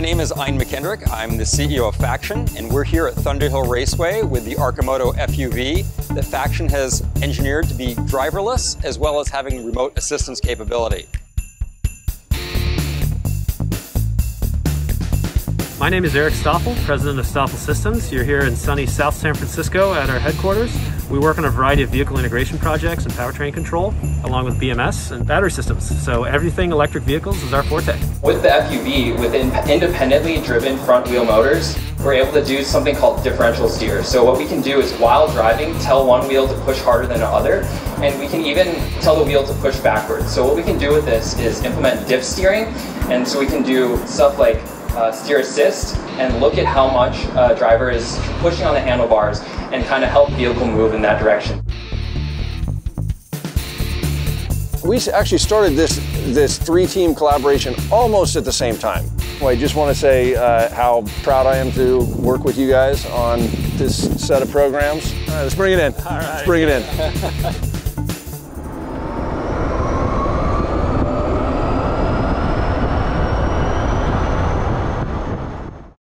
name is Ain McKendrick. I'm the CEO of Faction, and we're here at Thunderhill Raceway with the Arcimoto FUV that Faction has engineered to be driverless as well as having remote assistance capability. My name is Eric Stafl, president of Stafl Systems. You're here in sunny South San Francisco at our headquarters. We work on a variety of vehicle integration projects and powertrain control, along with BMS and battery systems. So everything electric vehicles is our forte. With the FUV, with independently driven front wheel motors, we're able to do something called differential steer. So what we can do is while driving, tell one wheel to push harder than the other, and we can even tell the wheel to push backwards. So what we can do with this is implement diff steering, and so we can do stuff like uh, steer assist and look at how much uh, driver is pushing on the handlebars and kind of help vehicle move in that direction. We actually started this, this three-team collaboration almost at the same time. Well, I just want to say uh, how proud I am to work with you guys on this set of programs. All right, let's bring it in. All right. Let's bring it in.